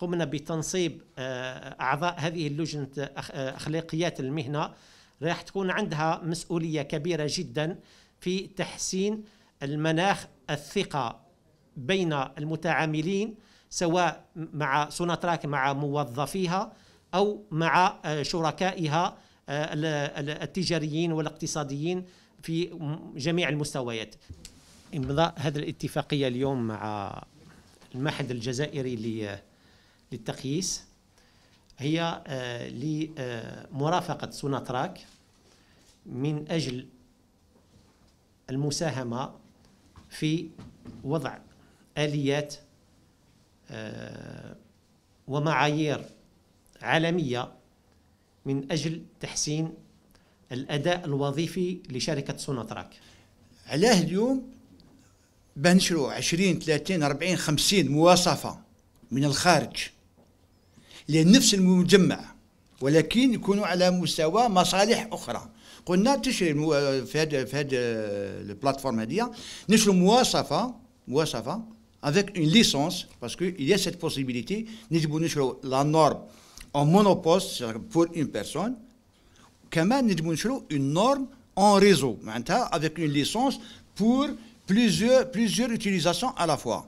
قمنا بتنصيب آه، أعضاء هذه اللجنة آه، أخلاقيات المهنة. راح تكون عندها مسؤولية كبيرة جدا في تحسين المناخ الثقة. بين المتعاملين سواء مع سوناتراك مع موظفيها أو مع آه، شركائها آه، ال- ال- التجاريين والاقتصاديين في جميع المستويات. امضاء هذه الاتفاقية اليوم مع المعهد الجزائري للتقييس هي آه، لمرافقة سوناتراك من أجل المساهمة في وضع آليات آه، ومعايير عالمية من أجل تحسين الأداء الوظيفي لشركة سوناتراك علاه اليوم بنشروا 20 30 40 50 مواصفة من الخارج لنفس المجمع ولكن يكونوا على مستوى مصالح أخرى قلنا تشري. في هذا في هذا البلاتفورم هذه نشروا مواصفة مواصفة avec une licence, parce qu'il y a cette possibilité, la norme en monoposte pour une personne, une norme en réseau, avec une licence pour plusieurs utilisations à la fois.